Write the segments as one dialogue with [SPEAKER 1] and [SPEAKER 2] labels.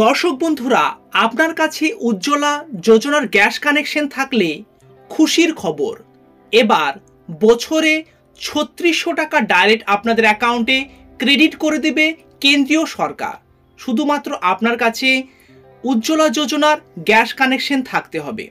[SPEAKER 1] দর্শক বন্ধুরা, আপনার কাছে উজ্জ্বলা যোজনার গ্যাস কানেকশন থাকলে খুশির খবর। এবার বছরে ছত্রিশশো টাকা ডাইরেক্ট আপনাদের অ্যাকাউন্টে ক্রেডিট করে দেবে কেন্দ্রীয় সরকার। শুধুমাত্র আপনার কাছে উজ্জ্বলা যোজনার গ্যাস কানেকশন থাকতে হবে।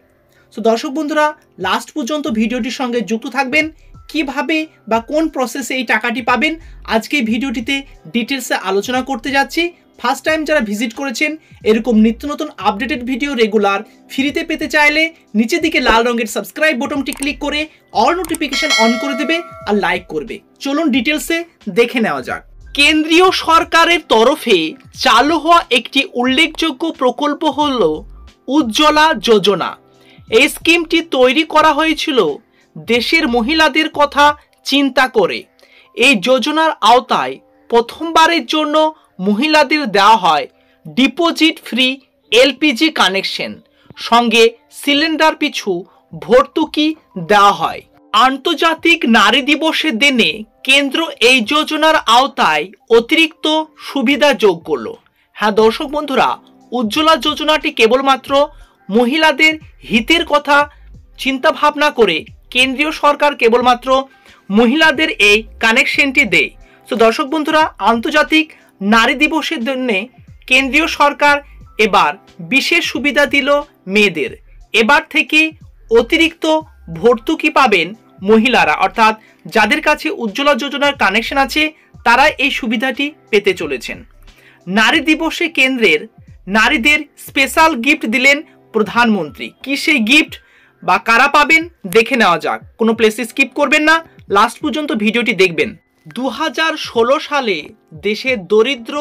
[SPEAKER 1] তো দর্শক বন্ধুরা লাস্ট পর্যন্ত ভিডিওটির সঙ্গে যুক্ত থাকবেন। কীভাবে বা কোন প্রসেসে এই টাকাটি পাবেন? আজকে ভিডিওটিতে ডিটেলসে আলোচনা করতে যাচ্ছি। ফার্স্ট টাইম যারা ভিজিট করেছেন, এরকম নিত্য নতুন আপডেটেড ভিডিও রেগুলার ফ্রিতে পেতে চাইলে নিচের দিকে লাল রঙের সাবস্ক্রাইব বটনটি ক্লিক করে অল নোটিফিকেশন অন করে দেবে আর লাইক করবে। চলুন ডিটেলসে দেখে নেওয়া যাক। কেন্দ্রীয় সরকারের তরফে চালু হওয়া একটি উল্লেখযোগ্য প্রকল্প হল উজ্জ্বলা যোজনা। এই স্কিমটি তৈরি করা হয়েছিল দেশের মহিলাদের কথা চিন্তা করে। এই যোজনার আওতায় প্রথমবারের জন্য মহিলাদের দেওয়া হয় ডিপোজিট ফ্রি এলপিজি কানেকশন সঙ্গে সিলিন্ডার পিছু ভর্তুকি দেওয়া হয়। আন্তর্জাতিক নারী দিবসের দিনে কেন্দ্র এই যোজনার আওতায় অতিরিক্ত সুবিধা যোগ করল। হ্যাঁ দর্শক বন্ধুরা, উজ্জ্বলা যোজনাটি কেবলমাত্র মহিলাদের হিতের কথা চিন্তা ভাবনা করে কেন্দ্রীয় সরকার কেবলমাত্র মহিলাদের এই কানেকশনটি দেয়। তো দর্শক বন্ধুরা, আন্তর্জাতিক নারী দিবসের জন্য কেন্দ্রীয় সরকার এবার বিশেষ সুবিধা দিল মেয়েদের। এবার থেকে অতিরিক্ত ভর্তুকি পাবেন মহিলারা। অর্থাৎ যাদের কাছে উজ্জ্বলা যোজনার কানেকশন আছে, তারা এই সুবিধাটি পেতে চলেছেন। নারী দিবসে কেন্দ্রের নারীদের স্পেশাল গিফট দিলেন প্রধানমন্ত্রী। কি সেই গিফট বা কারা পাবেন, দেখে নেওয়া যাক। কোনো প্লেসে স্কিপ করবেন না। লাস্ট পর্যন্ত ভিডিওটি দেখবেন। দু হাজার ষোলো সালে দেশের দরিদ্র,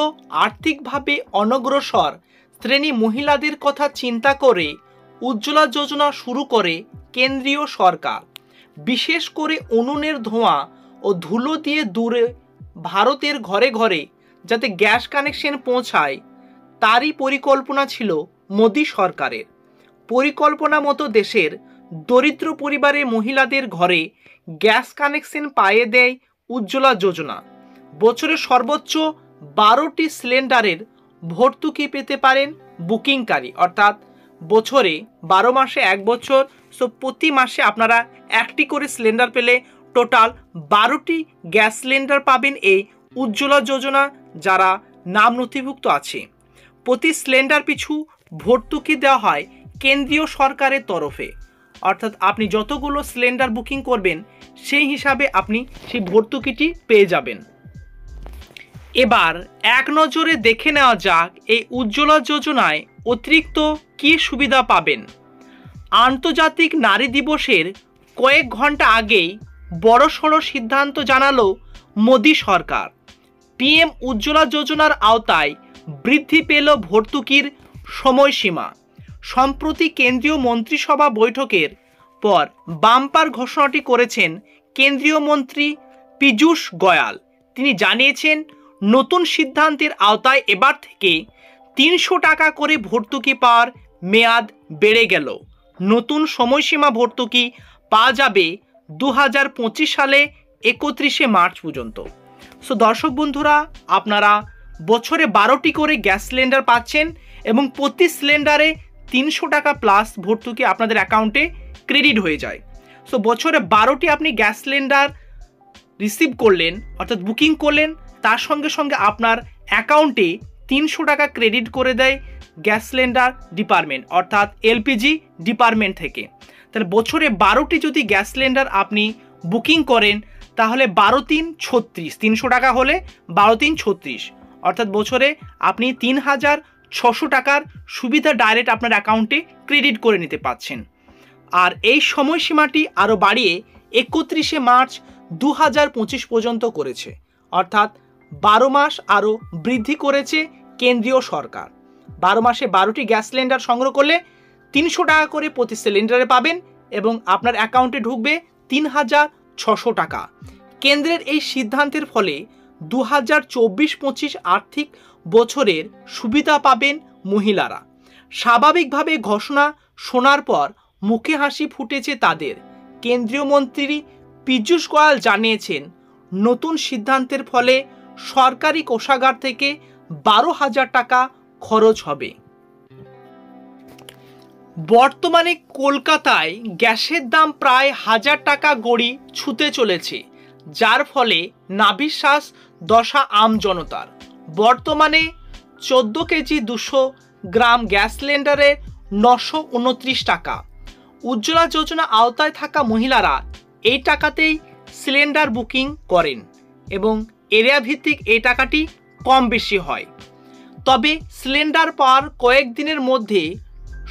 [SPEAKER 1] আর্থিকভাবে অনগ্রসর শ্রেণি মহিলাদের কথা চিন্তা করে উজ্জ্বলা যোজনা শুরু করে কেন্দ্রীয় সরকার। বিশেষ করে উনুনের ধোঁয়া ও ধুলো দিয়ে দূরে ভারতের ঘরে ঘরে যাতে গ্যাস কানেকশন পৌঁছায়, তারই পরিকল্পনা ছিল মোদী সরকারের। পরিকল্পনা মতো দেশের দরিদ্র পরিবারের মহিলাদের ঘরে গ্যাস কানেকশন পাইয়ে দেয় উজ্জ্বলা যোজনা। বছরে সর্বোচ্চ বারোটি সিলিন্ডারের ভর্তুকি পেতে পারেন বুকিংকারী। অর্থাৎ বছরে বারো মাসে এক বছর সো প্রতি মাসে আপনারা একটি করে সিলিন্ডার পেলে টোটাল বারোটি গ্যাস সিলিন্ডার পাবেন এই উজ্জ্বলা যোজনা যারা নাম নথিভুক্ত আছে। প্রতি সিলিন্ডার পিছু ভর্তুকি দেওয়া হয় কেন্দ্রীয় সরকারের তরফে। অর্থাৎ আপনি যতগুলো সিলিন্ডার বুকিং করবেন সেই হিসাবে আপনি সেই ভর্তুকিটি পেয়ে যাবেন। এবার এক নজরে দেখে নেওয়া যাক এই উজ্জ্বলা যোজনায় অতিরিক্ত কী সুবিধা পাবেন। আন্তর্জাতিক নারী দিবসের কয়েক ঘণ্টা আগেই বড়সড় সিদ্ধান্ত জানালো মোদী সরকার। পিএম উজ্জ্বলা যোজনার আওতায় বৃদ্ধি পেল ভর্তুকির সময়সীমা। সম্প্রতি কেন্দ্রীয় মন্ত্রিসভা বৈঠকের পর বাম্পার ঘোষণাটি করেছেন কেন্দ্রীয় মন্ত্রী পীযূষ গয়াল। তিনি জানিয়েছেন, নতুন সিদ্ধান্তের আওতায় এবার থেকে তিনশো টাকা করে ভর্তুকি পাওয়ার মেয়াদ বেড়ে গেল। নতুন সময়সীমা ভর্তুকি পাওয়া যাবে দু হাজার পঁচিশ সালে একত্রিশে মার্চ পর্যন্ত। সো দর্শক বন্ধুরা, আপনারা বছরে বারোটি করে গ্যাস সিলিন্ডার পাচ্ছেন এবং প্রতি সিলিন্ডারে তিনশো টাকা প্লাস ভর্তুকি আপনাদের অ্যাকাউন্টে ক্রেডিট হয়ে যায়। সো বছরে বারোটি আপনি গ্যাস সিলিন্ডার রিসিভ করলেন, অর্থাৎ বুকিং করলেন, তার সঙ্গে সঙ্গে আপনার অ্যাকাউন্টে তিনশো টাকা ক্রেডিট করে দেয় গ্যাস সিলিন্ডার ডিপার্টমেন্ট অর্থাৎ এলপিজি ডিপার্টমেন্ট থেকে। তাহলে বছরে বারোটি যদি গ্যাস সিলিন্ডার আপনি বুকিং করেন, তাহলে বারো তিন ছত্রিশ, তিনশো টাকা হলে বারো তিন ছত্রিশ। অর্থাৎ বছরে আপনি তিন হাজার ছশো টাকার সুবিধা ডাইরেক্ট আপনার অ্যাকাউন্টে ক্রেডিট করে নিতে পাচ্ছেন আর এই সময়সীমাটি আরও বাড়িয়ে একত্রিশে মার্চ দু হাজার পঁচিশ পর্যন্ত করেছে। অর্থাৎ বারো মাস আরও বৃদ্ধি করেছে কেন্দ্রীয় সরকার। বারো মাসে বারোটি গ্যাস সিলিন্ডার সংগ্রহ করলে তিনশো টাকা করে প্রতি সিলিন্ডারে পাবেন এবং আপনার অ্যাকাউন্টে ঢুকবে তিন হাজার ছশো টাকা। কেন্দ্রের এই সিদ্ধান্তের ফলে দু হাজার চব্বিশ পঁচিশ আর্থিক বছরের সুবিধা পাবেন মহিলারা। স্বাভাবিকভাবে ঘোষণা শোনার পর মুখে হাসি ফুটেছে তাদের। কেন্দ্রীয় মন্ত্রী পীযূষ গোয়াল জানিয়েছেন, নতুন সিদ্ধান্তের ফলে সরকারি কোষাগার থেকে বারো হাজার টাকা খরচ হবে। বর্তমানে কলকাতায় গ্যাসের দাম প্রায় হাজার টাকা গড়ি ছুতে চলেছে, যার ফলে নাভিশ্বাস দশা আম জনতার। বর্তমানে চোদ্দ কেজি দুশো গ্রাম গ্যাস সিলিন্ডারে নশো উনত্রিশ টাকা। উজ্জ্বলা যোজনা আওতায় থাকা মহিলারা এই টাকাতেই সিলিন্ডার বুকিং করেন এবং এরিয়া ভিত্তিক এই টাকাটি কম বেশি হয়। তবে সিলিন্ডার পাওয়ার কয়েকদিনের মধ্যে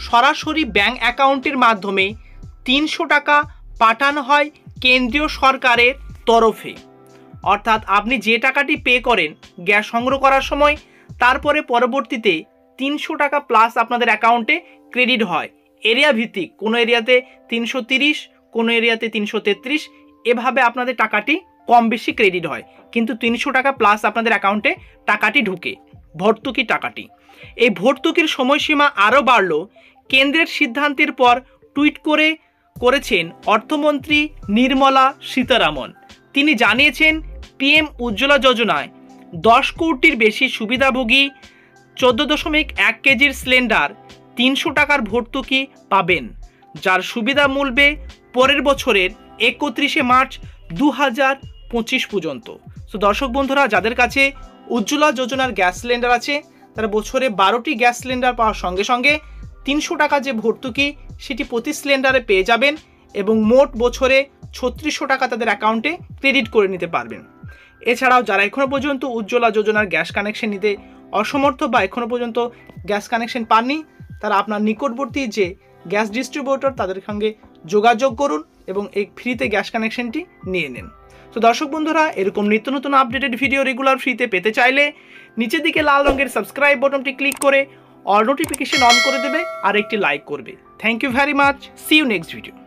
[SPEAKER 1] সরাসরি ব্যাংক অ্যাকাউন্টের মাধ্যমে তিনশো টাকা পাঠানো হয় কেন্দ্রীয় সরকারের তরফে। অর্থাৎ আপনি যে টাকাটি পে করেন গ্যাস সংগ্রহ করার সময়, তারপরে পরবর্তীতে তিনশো টাকা প্লাস আপনাদের অ্যাকাউন্টে ক্রেডিট হয়। এরিয়া ভিত্তিক। কোনো এরিয়াতে তিনশো তিরিশ, কোনো এরিয়াতে তিনশো তেত্রিশ। এভাবে আপনাদের টাকাটি কম বেশি ক্রেডিট হয়। কিন্তু তিনশো টাকা প্লাস আপনাদের অ্যাকাউন্টে টাকাটি ঢুকে। ভর্তুকি টাকাটি। এই ভর্তুকির সময়সীমা আরও বাড়ল। কেন্দ্রের সিদ্ধান্তের পর টুইট করে করেছেন অর্থমন্ত্রী নির্মলা সীতারামন। তিনি জানিয়েছেন, পিএম উজ্জ্বলা যোজনায় দশ কোটির বেশি সুবিধাভোগী, চোদ্দ দশমিক এক কেজির সিলিন্ডার তিনশো টাকার ভর্তুকি পাবেন, যার সুবিধা মূলবে পরের বছরের একত্রিশে মার্চ দু হাজার পঁচিশ পর্যন্ত। তো দর্শক বন্ধুরা, যাদের কাছে উজ্জ্বলা যোজনার গ্যাস সিলিন্ডার আছে, তারা বছরে বারোটি গ্যাস সিলিন্ডার পাওয়ার সঙ্গে সঙ্গে তিনশো টাকা যে ভর্তুকি, সেটি প্রতি সিলিন্ডারে পেয়ে যাবেন এবং মোট বছরে ছত্রিশশো টাকা তাদের অ্যাকাউন্টে ক্রেডিট করে নিতে পারবেন। এছাড়াও যারা এখনও পর্যন্ত উজ্জ্বলা যোজনার গ্যাস কানেকশন নিতে অসমর্থ বা এখনও পর্যন্ত গ্যাস কানেকশন পাননি তারা আপনার নিকটবর্তী যে গ্যাস ডিস্ট্রিবিউটর তাদের সঙ্গে যোগাযোগ করুন এবং এই ফ্রিতে গ্যাস কানেকশনটি নিয়ে নিন। তো দর্শক বন্ধুরা, এরকম নিত্য নতুন আপডেটেড ভিডিও রেগুলার ফ্রিতে পেতে চাইলে নিচের দিকে লাল রঙের সাবস্ক্রাইব বটনটি ক্লিক করে অল নোটিফিকেশন অন করে দেবে আর একটি লাইক করবে। Thank you very much see you next video